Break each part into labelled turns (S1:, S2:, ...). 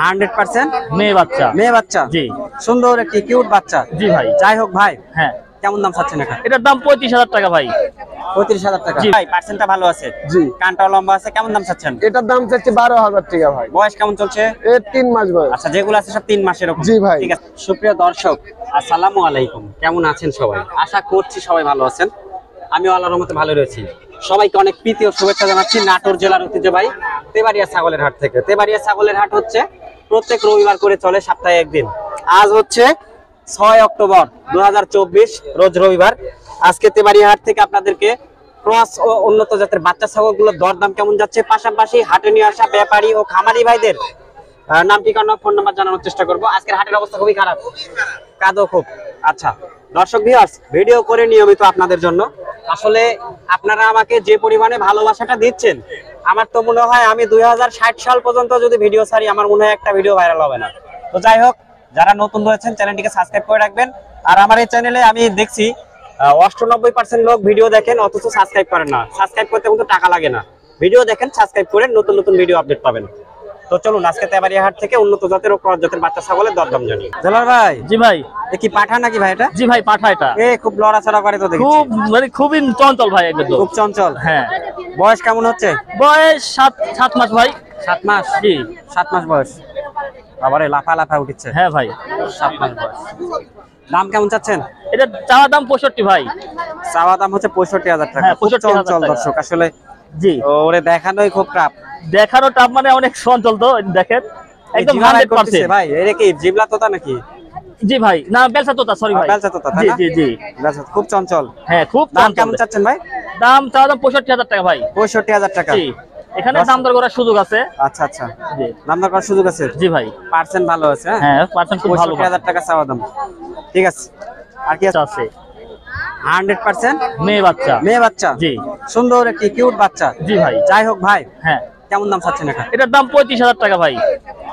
S1: Hundred percent?
S2: মেয়ে বাচ্চা।
S1: মেয়ে বাচ্চা?
S2: জি।
S1: সুন্দর একটি কিউট বাচ্চা।
S2: জি ভাই।
S1: যাই হোক ভাই
S2: হ্যাঁ।
S1: কেমন দাম চাচ্ছেন এটা?
S2: এটার দাম পঁয়ত্রিশ হাজার টাকা ভাই।
S1: পঁয়ত্রিশ হাজার টাকা। ভাই পার্সেন্টটা ভালো আছে।
S3: জি।
S1: কানটাও লম্বা আছে কেমন দাম চাচ্ছেন?
S3: এটার দাম চাচ্ছি বারো হাজার টাকা ভাই।
S1: বয়স কেমন চলছে?
S3: এর তিন মাস বয়স।
S1: আচ্ছা যেগুলো আছে সব তিন মাসের
S3: জি ভাই।
S1: ঠিক আছে। সুপ্রিয় দর্শক আসসালামু আলাইকুম। কেমন আছেন সবাই? আশা করছি সবাই ভালো আছেন। আল্লাহর রহমতে ভালো রয়েছি। সবাইকে অনেক প্রীতি ও শুভেচ্ছা জানাচ্ছি নাটোর জেলার ঐতিহ্যবাহী তেবাড়িয়া ছাগলের হাট থেকে। তেবাড়িয়া ছাগলের হাট হচ্ছে প্রত্যেক রবিবার করে চলে সপ্তাহে একদিন। আজ হচ্ছে ছয় অক্টোবর দু হাজার চব্বিশ রোজ রবিবার। আজকে তেবাড়িয়া হাট থেকে আপনাদেরকে ক্রস ও উন্নত জাতের বাচ্চা ছাগলগুলোর দরদাম কেমন যাচ্ছে পাশাপাশি হাটে নিয়ে আসা ব্যাপারী ও খামারি ভাইদের নাম ঠিকানা ফোন নাম্বার জানানোর চেষ্টা করব। আজকের হাটের অবস্থা খুবই খারাপ। কাদো খুব। আচ্ছা দর্শক ভিউয়ার্স ভিডিও করে নিয়মিত আপনাদের জন্য আসলে আপনারা আমাকে যে পরিমাণে ভালোবাসাটা দিচ্ছেন আমার তো মনে হয় আমি দুই সাল পর্যন্ত যদি ভিডিও ছাড়ি আমার মনে হয় একটা ভিডিও ভাইরাল হবে না। তো যাই হোক যারা নতুন রয়েছেন চ্যানেলটিকে সাবস্ক্রাইব করে রাখবেন। আর আমার এই চ্যানেলে আমি দেখছি অষ্টানব্বই পার্সেন্ট লোক ভিডিও দেখেন অথচ সাবস্ক্রাইব করেন না। সাবস্ক্রাইব করতে কিন্তু টাকা লাগে না। ভিডিও দেখেন সাবস্ক্রাইব করেন নতুন নতুন ভিডিও আপডেট পাবেন। তো চলুন আজকে তেবারিয়া হাট থেকে উন্নত জাতের ও ক্রস জাতের বাচ্চা ছাগলের দরদাম জানি। জলার ভাই।
S2: জি ভাই।
S1: কি পাঠা নাকি ভাই এটা?
S2: জি ভাই পাঠা এটা।
S1: এ খুব লড়াচড়া করে তো দেখি
S2: খুব মানে খুবই চঞ্চল ভাই একদম।
S1: খুব চঞ্চল।
S2: হ্যাঁ।
S1: বয়স কেমন হচ্ছে?
S2: বয়স সাত সাত মাস ভাই।
S1: সাত মাস?
S2: জি।
S1: সাত মাস বয়স। আবারে লাফা লাফা উঠছে।
S2: হ্যাঁ ভাই।
S1: সাত মাস বয়স। দাম কেমন চাচ্ছেন?
S2: এটা চাওয়া দাম পঁয়ষট্টি ভাই।
S1: চাওয়া দাম হচ্ছে পঁয়ষট্টি হাজার টাকা।
S2: হ্যাঁ, 65,000
S1: চঞ্চল দর্শক আসলে
S2: জি।
S1: ওরে দেখানোই খুব টাপ
S2: দেখারও টাপ মানে অনেক চঞ্চল তো দেখেন। একদম
S1: ভাই এর কি জিবলা তোতা নাকি?
S2: জি ভাই না বেলসা তোতা সরি ভাই।
S1: বেলচা তোতা,
S2: জি জি জি।
S1: বেলচা, খুব চঞ্চল।
S2: হ্যাঁ খুব
S1: দাম কেমন চাচ্ছেন ভাই?
S2: দাম চাওয়া দাম পঁয়ষট্টি হাজার টাকা ভাই।
S1: পঁয়ষট্টি হাজার টাকা।
S2: জি। এখানে দাম দর করার সুযোগ আছে।
S1: আচ্ছা আচ্ছা।
S2: জি।
S1: দাম দর করার সুযোগ আছে?
S2: জি ভাই।
S1: পার্সেন্ট ভালো আছে হ্যাঁ?
S2: হ্যাঁ পার্সেন্ট খুব ভালো
S1: পঁয়ষট্টি হাজার টাকা চাওয়া দাম। ঠিক আছে। আর কি আছে?
S2: আছে।
S1: Hundred percent?
S2: মেয়ে বাচ্চা।
S1: মেয়ে বাচ্চা?
S2: জি।
S1: সুন্দর একটি কিউট বাচ্চা।
S2: জি ভাই।
S1: যাই হোক ভাই
S2: হ্যাঁ।
S1: কেমন দাম চাচ্ছেন এটা
S2: এটার দাম পঁয়ত্রিশ হাজার টাকা ভাই।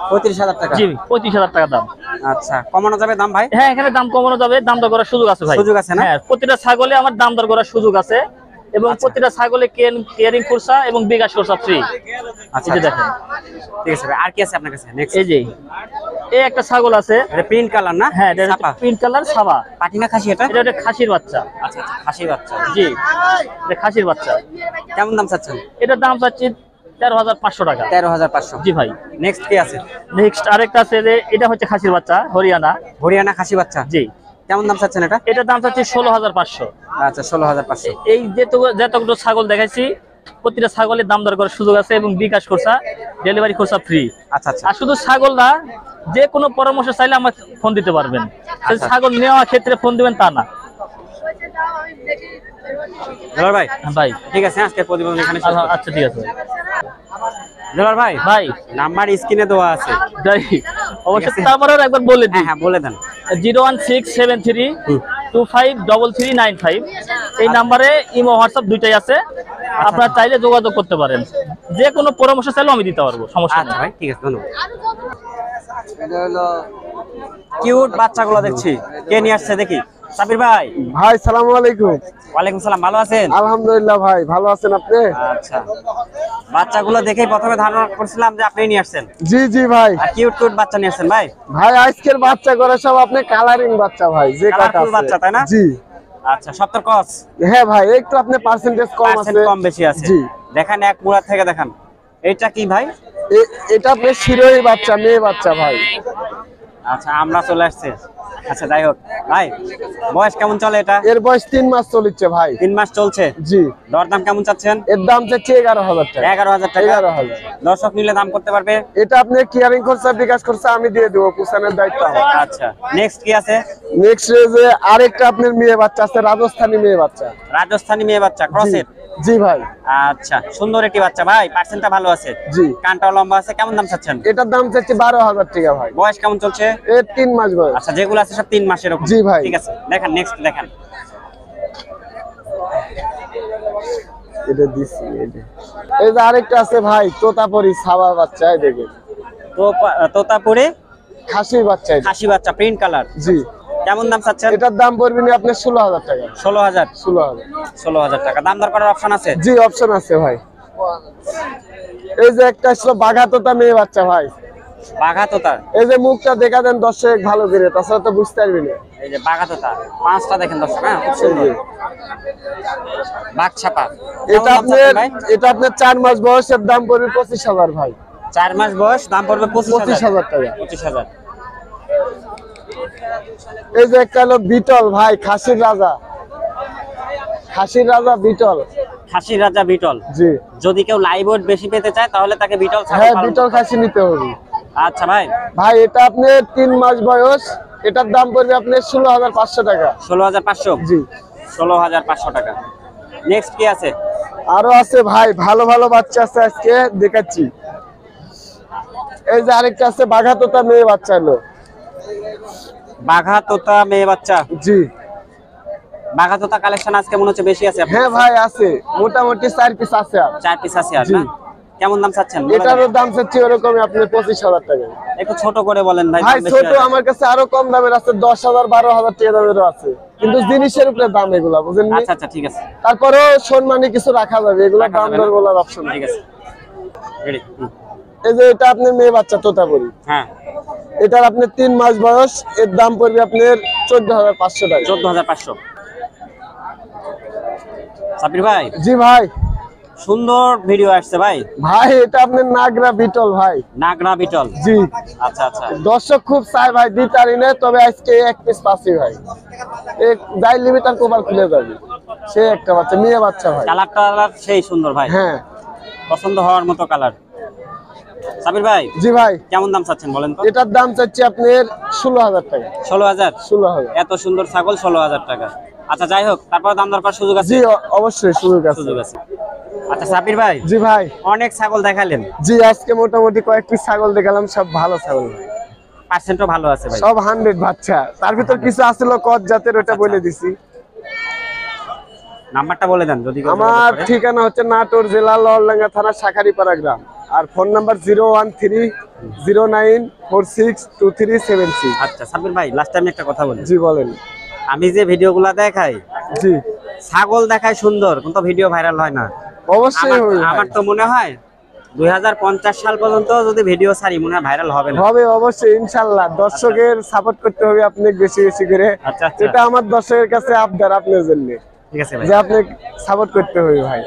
S1: পঁয়ত্রিশ হাজার টাকা।
S2: জি পঁয়ত্রিশ হাজার টাকা দাম।
S1: আচ্ছা কমানো যাবে দাম ভাই?
S2: হ্যাঁ এখানে দাম কমানো যাবে দাম দর করার সুযোগ আছে ভাই।
S1: সুযোগ আছে না?
S2: হ্যাঁ প্রতিটা ছাগলে আমার দাম দর করার সুযোগ আছে এবং
S1: আচ্ছা।
S2: প্রতিটা ছাগলে কেন কেয়ারিং খরচা এবং বিকাশ খরচা ফ্রি
S1: আচ্ছা।
S2: দেখেন।
S1: ঠিক আছে ভাই আর কি আছে আপনার কাছে? নেক্সট
S2: এই যে এই একটা ছাগল আছে।
S1: এটা প্রিন্ট কালার না?
S2: হ্যাঁ এটা পিঙ্ক কালার সাবা
S1: পাটিনা খাসি এটা?
S2: এটা একটা খাসির বাচ্চা।
S1: আচ্ছা আচ্ছা খাসি বাচ্চা।
S2: জি এটা খাসির বাচ্চা।
S1: কেমন দাম চাচ্ছেন?
S2: এটার দাম চাচ্ছি তেরো হাজার পাঁচশো টাকা।
S1: তেরো হাজার পাঁচশো।
S2: জি ভাই।
S1: নেক্সট কি আছে?
S2: নেক্সট আরেকটা আছে যে এটা হচ্ছে খাসির বাচ্চা হরিয়ানা।
S1: হরিয়ানা খাসি বাচ্চা?
S2: জি।
S1: কেমন দাম চাচ্ছেন এটা?
S2: এটার দাম চাচ্ছি ষোলো হাজার পাঁচশো।
S1: আচ্ছা ষোলো হাজার পাঁচশো।
S2: এই যেটুকু যতগুলো ছাগল দেখাইছি প্রতিটা ছাগলের দাম দর করার সুযোগ আছে এবং বিকাশ খরচা ডেলিভারি খরচা ফ্রি
S1: আচ্ছা আচ্ছা।
S2: আর শুধু ছাগল না যে কোনো পরামর্শ চাইলে আমার ফোন দিতে পারবেন।
S1: আচ্ছা।
S2: ছাগল নেওয়ার ক্ষেত্রে ফোন দিবেন তা না।
S1: ভাই।
S2: হ্যাঁ, ভাই।
S1: ঠিক আছে আজকে প্রতিবেদন এখানে
S2: আচ্ছা। আচ্ছা ঠিক আছে
S1: জলার ভাই
S2: ভাই।
S1: নাম্বার স্ক্রিনে দেওয়া আছে।
S2: যাই অবশ্যই
S1: আছে।
S2: তারপরেও একবার বলে
S1: হ্যাঁ
S2: দিই।
S1: হ্যাঁ বলে দেন।
S2: Zero one six seven three two five double three nine five. এই নাম্বারে ইমো হোয়াটসঅ্যাপ দুইটাই আছে। আপনারা চাইলে যোগাযোগ করতে পারেন। যে কোনো পরামর্শ চাইলে আমি দিতে পারব সমস্যা
S1: আচ্ছা
S2: নেই।
S1: ভাই ঠিক আছে ধন্যবাদ। কিউট বাচ্চাগুলো দেখছি। কে নিয়ে আসছে দেখি? সাবির ভাই।
S3: ভাই সালাম আলাইকুম।
S1: ওয়ালাইকুম সালাম ভালো আছেন?
S3: আলহামদুলিল্লাহ ভাই ভালো আছেন আপনি?
S1: আচ্ছা। বাচ্চাগুলো দেখেই প্রথমে ধারণা করছিলাম যে আপনি নিয়ে আসছেন।
S3: জি জি ভাই।
S1: কিউট কিউট বাচ্চা নিয়ে আসছেন ভাই?
S3: ভাই আজকের বাচ্চা করে সব আপনি কালারিং বাচ্চা ভাই যে কাটা আছে।
S1: বাচ্চা, তাই না?
S3: জি।
S1: আচ্ছা সত্তর কস
S3: হ্যাঁ ভাই একটু আপনি পার্সেন্টেজ কম আছে।
S1: কম বেশি আছে।
S3: জি।
S1: দেখান এক মুড়া থেকে দেখান। এটা কি ভাই?
S3: এটা আপনি শিরোই বাচ্চা মেয়ে বাচ্চা ভাই।
S1: আচ্ছা আমরা চলে আসছে। আচ্ছা যাই হোক। ভাই বয়স কেমন চলে এটা?
S3: এর বয়স তিন মাস চলিচ্ছে ভাই।
S1: তিন মাস চলছে?
S3: জি।
S1: দরদাম কেমন চাচ্ছেন?
S3: এর দাম চাচ্ছি এগারো হাজার টাকা।
S1: এগারো হাজার টাকা?
S3: এগারো হাজার।
S1: দর্শক নিলে দাম করতে পারবে?
S3: এটা আপনি কিয়ারিং খরচা বিকাশ খরচা আমি দিয়ে দেবো পুষানোর দায়িত্ব
S1: আচ্ছা নেক্সট কি আছে?
S3: নেক্সট যে আরেকটা আপনার মেয়ে বাচ্চা আছে রাজস্থানী মেয়ে বাচ্চা।
S1: রাজস্থানী মেয়ে বাচ্চা ক্রসের
S3: জি ভাই।
S1: আচ্ছা সুন্দর একটি বাচ্চা ভাই পার্সেন্টটা ভালো আছে।
S3: জি।
S1: কানটাও লম্বা আছে কেমন দাম চাচ্ছেন?
S3: এটার দাম চাচ্ছি বারো হাজার টাকা ভাই।
S1: বয়স কেমন চলছে?
S3: এর তিন মাস বয়স।
S1: আচ্ছা যেগুলো আছে সব তিন মাসের
S3: জি ভাই।
S1: ঠিক আছে দেখান নেক্সট দেখান।
S3: এটা দিচ্ছি এই যে। এই যে আরেকটা আছে ভাই তোতাপরি ছাবা বাচ্চা এই দেখে
S1: তো তোতাপুরে
S3: খাসি বাচ্চা
S1: খাসি বাচ্চা প্রিন্ট কালার
S3: জি।
S1: কেমন দাম চাচ্ছেন?
S3: এটার দাম পড়বে আপনার ষোলো হাজার টাকা।
S1: ষোলো হাজার?
S3: ষোলো হাজার।
S1: ষোলো হাজার টাকা। দাম দর করার অপশন আছে?
S3: জি অপশন আছে ভাই। এই যে একটা ছিল বাঘা তোতা মেয়ে বাচ্চা ভাই।
S1: বাঘা তোতা
S3: এই যে মুখটা দেখা দেন দর্শক ভালো করে। তাছাড়া তো বুঝতে পারবি না।
S1: এই যে বাঘা তোতা পাঁচটা দেখেন দর্শক হ্যাঁ? খুব সুন্দর। বাঘ ছাপা।
S3: এটা আপনার এটা আপনার চার মাস বয়সের দাম পড়বে পঁচিশ হাজার ভাই।
S1: চার মাস বয়স দাম পড়বে পঁচিশ
S3: হাজার টাকা।
S1: পঁচিশ হাজার।
S3: এই যে একটা হলো বিটল ভাই খাসির রাজা। খাসির রাজা বিটল।
S1: খাসির রাজা বিটল।
S3: জি।
S1: যদি কেউ লাইভ ওয়েট বেশি পেতে চায় তাহলে তাকে বিটল
S3: হ্যাঁ বিটল খাসি নিতে হবে।
S1: আচ্ছা ভাই।
S3: ভাই এটা আপনার তিন মাস বয়স। এটার দাম পড়বে আপনার ষোলো হাজার পাঁচশো টাকা।
S1: ষোলো হাজার পাঁচশো?
S3: জি।
S1: ষোলো হাজার পাঁচশো টাকা। নেক্সট কি আছে?
S3: আরও আছে ভাই ভালো ভালো বাচ্চা আছে আজকে দেখাচ্ছি। এই যে আরেকটা আছে বাঘা তোতা মেয়ে বাচ্চা হলো।
S1: বাঘা তোতা মেয়ে বাচ্চা?
S3: জি।
S1: বাঘা তোতা কালেকশন আজকে মনে হচ্ছে বেশি আছে
S3: হ্যাঁ ভাই আছে। মোটামুটি চার পিস আছে আর।
S1: চার পিস আছে আর না? কেমন দাম চাচ্ছেন? বলে
S3: এটারও দাম চাচ্ছি ওরকমই আপনার পঁচিশ হাজার টাকা।
S1: একটু ছোট করে বলেন ভাই
S3: ভাই ছোট আমার কাছে আরও কম দামের আছে দশ হাজার বারো হাজার টাকা দামেরও আছে। কিন্তু জিনিসের উপরে দাম এগুলা বুঝেন নি?
S1: আচ্ছা আচ্ছা ঠিক আছে।
S3: তারপরেও সম্মানে কিছু রাখা যাবে এগুলো দাম দর বলার অপশন
S1: ঠিক আছে।
S3: এই যে এটা আপনি মেয়ে বাচ্চা তোতাপুরি
S1: হ্যাঁ।
S3: এটার আপনার তিন মাস বয়স এর দাম পড়বে আপনার চোদ্দ হাজার পাঁচশো টাকা।
S1: চোদ্দ হাজার পাঁচশো। ভাই?
S3: জি ভাই।
S1: সুন্দর ভিডিও আসছে ভাই।
S3: ভাই এটা আপনার নাগরা বিটল ভাই।
S1: নাগরা বিটল?
S3: জি।
S1: আচ্ছা আচ্ছা।
S3: দর্শক খুব চাই ভাই দিতারি না তবে আজকে এক পিস পাচ্ছি ভাই। এক যাই লিবি তার কোপাল খুলে যাবে। সে একটা বাচ্চা মেয়ে বাচ্চা ভাই।
S1: কালার টালার সেই সুন্দর ভাই।
S3: হ্যাঁ।
S1: পছন্দ হওয়ার মতো কালার সাবির ভাই
S3: জি ভাই।
S1: কেমন দাম চাচ্ছেন বলেন তো?
S3: এটার দাম চাচ্ছি আপনার ষোলো হাজার টাকা।
S1: ষোলো হাজার?
S3: ষোলো হাজার।
S1: এত সুন্দর ছাগল ষোলো হাজার টাকা। আচ্ছা যাই হোক তারপর দাম দরকার সুযোগ আছে?
S3: জি অবশ্যই সুযোগ আছে।
S1: সুযোগ আছে। আচ্ছা সাবির ভাই
S3: জি ভাই।
S1: অনেক ছাগল দেখালেন।
S3: জি আজকে মোটামুটি কয়েকটি ছাগল দেখালাম সব ভালো ছাগল ভাই।
S1: পার্সেন্টও ভালো আছে ভাই।
S3: সব হান্ড্রেড বাচ্চা। তার ভিতর কিছু আছিল কত জাতের ওটা বলে দিছি।
S1: নাম্বারটা বলে দেন যদি
S3: আমার ঠিকানা হচ্ছে নাটোর জেলা লহরলাঙ্গা থানা শাখারিপাড়া গ্রাম। আর phone number zero one three zero nine four six two three seven six.
S1: আচ্ছা সাবির ভাই লাস্ট টাইম একটা কথা বলি।
S3: জি বলেন।
S1: আমি যে ভিডিওগুলো দেখাই
S3: জি।
S1: ছাগল দেখায় সুন্দর কিন্তু ভিডিও ভাইরাল হয় না।
S3: অবশ্যই
S1: আমার- তো মনে হয় দুই হাজার পঞ্চাশ সাল পর্যন্ত যদি ভিডিও ছাড়ি মনে ভাইরাল হবে না।
S3: হবে অবশ্যই ইনশাল্লাহ। দর্শকের সাপোর্ট করতে হবে আপনি বেশি বেশি করে।
S1: আচ্ছা আচ্ছা।
S3: এটা আমার দর্শকের কাছে আবদার আপনার জন্য।
S1: ঠিক আছে ভাই।
S3: যে আপনি সাপোর্ট করতে হবে ভাই।